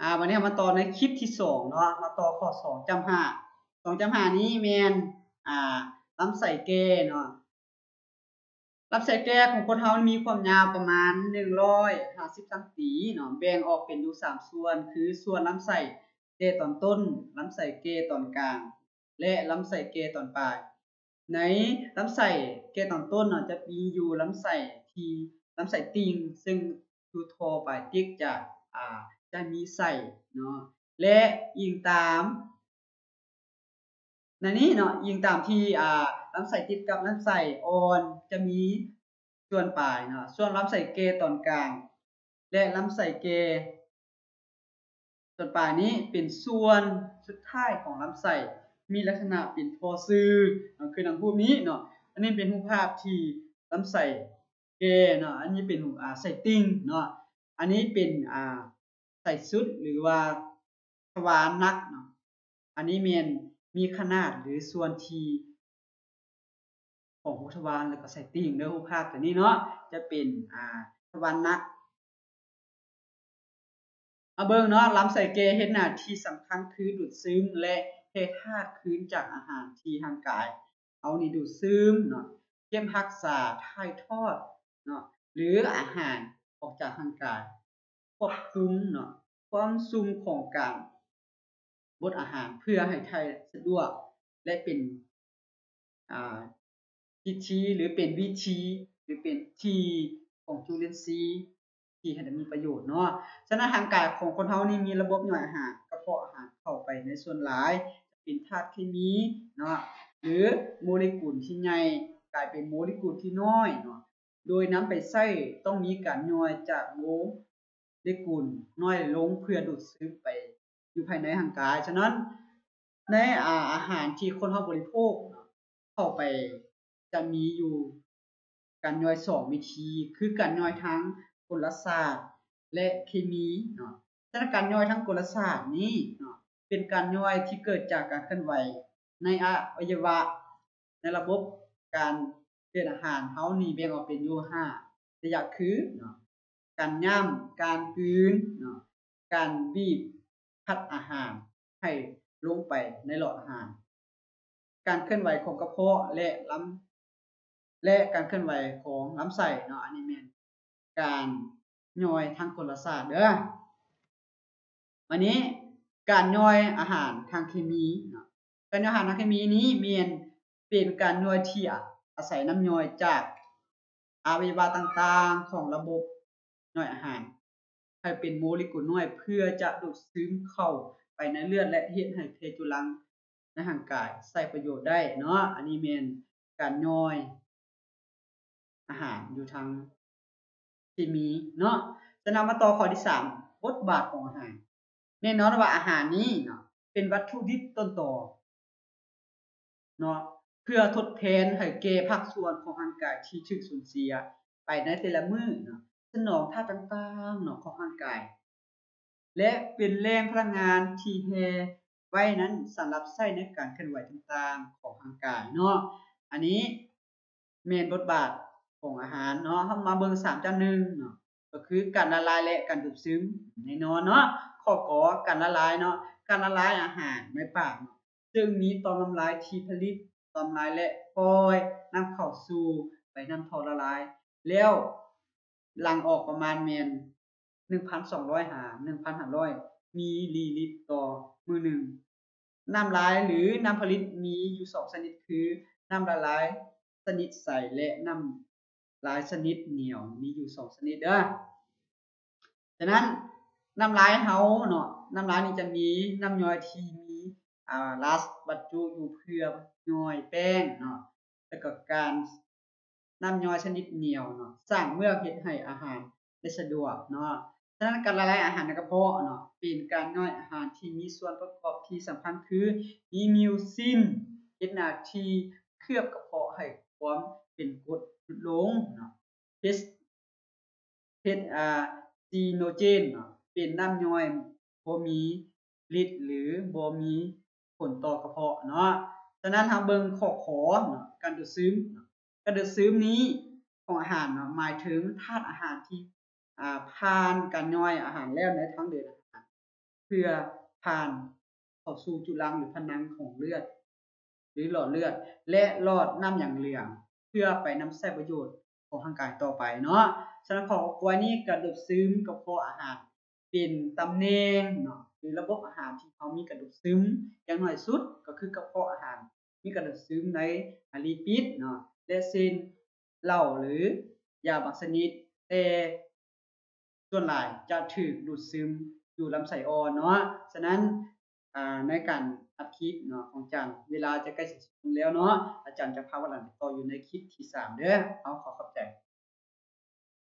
อ่าวันนี้มาต่อในคลิปที่สองเนาะมาต่อข้อสองจำห้าสองจำห้านี้แมนอ่าลำไส้แก่เนาะลำไส้แก่ของคนเฮามีความยาวประมาณ150ซัมติเนาะแบ่งออกเป็นอยู่3ส่วน คือส่วนลำไส้แก่ตอนต้นลำไส้แก่ตอนกลาง และลำไส้แก่ตอนปลายในลำไส้แก่ตอนต้นเนาะจะมีอยู่ลำไส้ที่ลำไส้ติ่งซึ่งอยู่ทอปลายติกจะอ่า จะมีไส้เนาะและยิงตามในนี้เนาะยิงตามที่อ่าลำไส้ติดกับลำไส้อ่อนจะมีส่วนปลายเนาะส่วนลำไส้เกตอนกลาง และลำไส้เกส่วนปลายนี้เป็นส่วนสุดท้ายของลำไส้มีลักษณะเป็นทอซื่อเนาะคือดังรูปนี้เนาะอันนี้เป็นรูปภาพที่ลำไส้เกเนาะอันนี้เป็นอ่าไส้ติ่งเนาะอันนี้เป็นอ่า ไส้สุดหรือว่าทวารนักเนาะอันนี้เมียนมีขนาดหรือส่วนที่ของหัวทวารแล้วก็ไส้ติ่งเด้อรูปภาพตัวนี้เนาะจะเป็นอ่าทวารนักเอาเบิ่งเนาะลำไส้เกเฮ็ดหน้าที่สำคัญคือดูดซึมและเทธาตุคืนจากอาหารที่ทางกาย เอานี่ดูดซึมเนาะเก็บรักษาถ่ายทอดเนาะหรืออาหารออกจากร่างกาย ควบคุมเนาะความซุมของการบดอาหารเพื่อให้ถ่ายสะดวกและเป็นอ่าพิธีหรือเป็นวิธีหรือเป็นทีของจุลินทรีย์ที่ให้ด้มีประโยชน์เนาะฉะนั้นทางกายของคนเฮานี่มีระบบย่อยอาหารกระเพาะอาหารเข้าไปในส่วนหลายเป็นธาตุเคมีเนาะหรือโมเลกุลที่ใหญ่กลายเป็นโมเลกุลที่น้อยเนาะโดยนำไปใช้ต้องมีการย่อยจากโม เลกุลน้อยลงเพื่อดูดซึมไปอยู่ภายในร่างกาย ฉะนั้นในอาอาหารที่คนเฮาบริโภคเข้าไปจะมีอยู่การย่อย2วิธี คือการย่อยทั้งกลศาสตร์และเคมีเนาะฉะนั้นการย่อยทั้งกลศาสตร์นี้เนาะเป็นการย่อยที่เกิดจากการเคลื่อนไหว ในอวัยวะ ในระบบการเดินอาหารเฮานี่แบ่งออกเป็นอยู่5ระยะคือเนาะ การย่ำการกลืนเนการบีบพัดอาหารให้ลงไปในหลอดอาหาร การเคลื่อนไหวของกระเพาะและลำและการเคลื่อนไหวของลำไส้เนาะอันนี้แม่นการย่อยทางกลศาสตร์เด้อวันนี้การย่อยอาหารทางเคมีเนาะการย่อยอาหารทางเคมีนี้แม่นเป็นการย่อยที่อาศัยน้ำย่อยจากอวัยวะต่างๆของระบบ ย่อยอาหารให้เป็นโมเลกุลน้อย เพื่อจะดูดซึมเข้าไปในเลือดและเฮ็ดให้เพจุลังในร่างกายใช้ประโยชน์ได้เนาะอันนี้แม่นการย่อย อาหารอยู่ทางเคมีเนาะจะนำมาต่อข้อที่3บทบาทของอาหารแน่นอนว่าอาหารนี้เนาะเป็นวัตถุดิบต้นตอเนาะเพื่อทดแทนให้แก่ภาคส่วนของร่างกายที่ถูกสูญเสีย ไปในแต่ละมื้อเนาะ นองธาตุต่างๆเนาะของร่างกาย และเป็นแหล่งพลังงานที่แร่ไว้นั้นสำหรับใช้ในการเคลื่อนไหวต่างๆของร่างกายเนาะอันนี้แม่นบทบาทของอาหารเนาะเฮามาเบิ่ง3จ1เนาะก็คือการละลายและการดูดซึมแน่นอนเนาะข้อกอการละลายเนาะการละลายอาหารในปากเนาะซึ่งมีตอน้ำลายที่ผลิตตอน้ำลายและปล่อยนำเข้าสู่ไปนำท่อละลาย แล้ว หลั่งออกประมาณแม่น1,200 หา 1,500มิลลิลิตรต่อมือหนึ่งน้ำลายหรือน้ำผลิตมีอยู่2ชนิดคือน้ำละลายชนิดใสและน้ำลายชนิดเหนียวมีอยู่2ชนิดเด้อฉะนั้นน้ำลายเฮาเนาะน้ำลายนี่จะมีน้ำย่อยที่มีอ่ารัสบรรจุอยู่เพื่อย่อยแป้งเนาะแล้วก็การ น้ำย่อยชนิดเหนียวเนาะสร้างเมื่อเฮ็ดให้อาหารได้สะดวกเนาะฉะนั้นการละลายอาหารในกระเพาะเนาะเป็นการย่อยอาหารที่มีส่วนประกอบที่สำคัญคือมีมิวซินเฮ็ดหน้าที่เคลือบกระเพาะให้ความเป็นกรดลดลงเนาะเฮ็ดเฮ็ดอ่าซีโนเจนเนาะเป็นน้ำย่อยบ่มีฤทธิ์หรือบ่มีผลต่อกระเพาะเนาะฉะนั้นเฮาเบิงขอขอเนาะการดูดซึมกา กระดูดซึมนี้ของอาหารเนาะหมายถึงธาตุอาหารที่ผ่านการย่อยอาหารแล้วในทางเดินอาหารเพื่อผ่านเข้าสู่จุลังหรือผนังของเลือด หรือหลอดเลือด และหลอดน้ำอย่างเหลือง เพื่อไปนำใช้ประโยชน์ของร่างกายต่อไปเนาะฉะนั้นข้อกล้วยนี้ก็ดูดซึมกับพาะอาหาร เป็นตำแหน่งเนาะหรือระบบอาหารที่เขามีกระดูกซึมอย่างน้อยสุดก็คือกระเพาะอาหาร มีกระดูกซึมในลิปิดเนาะและเส้นเหล้าหรือยาบางชนิด แต่ส่วนหลายจะถูกดูดซึมอยู่ลำไส้อ่อนเนาะฉะนั้นในการอัดคลิปเนาะของอาจารย์เวลาจะใกล้สิถึงแล้วเนาะอาจารย์จะพาวันหลังต่ออยู่ในคลิปที่ 3 เด้อเอาขอขอบใจ